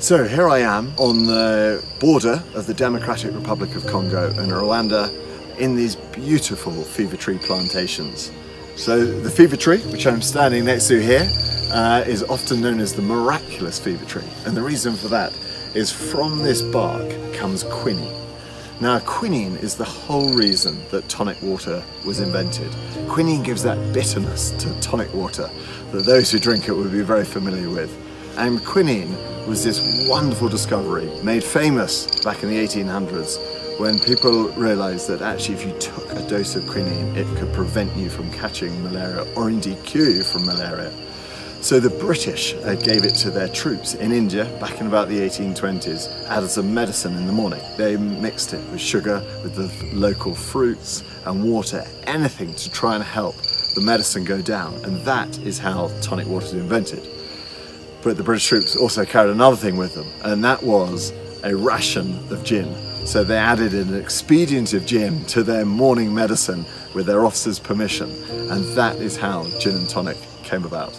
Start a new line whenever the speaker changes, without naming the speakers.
So here I am on the border of the Democratic Republic of Congo and Rwanda in these beautiful fever tree plantations. So the fever tree, which I'm standing next to here, uh, is often known as the miraculous fever tree. And the reason for that is from this bark comes quinine. Now quinine is the whole reason that tonic water was invented. Quinine gives that bitterness to tonic water that those who drink it would be very familiar with. And quinine was this wonderful discovery made famous back in the 1800s when people realized that actually if you took a dose of quinine it could prevent you from catching malaria or indeed cure you from malaria. So the British uh, gave it to their troops in India back in about the 1820s as a medicine in the morning. They mixed it with sugar, with the local fruits and water, anything to try and help the medicine go down. And that is how tonic water is invented. But the British troops also carried another thing with them, and that was a ration of gin. So they added an expedient of gin to their morning medicine with their officers' permission, and that is how gin and tonic came about.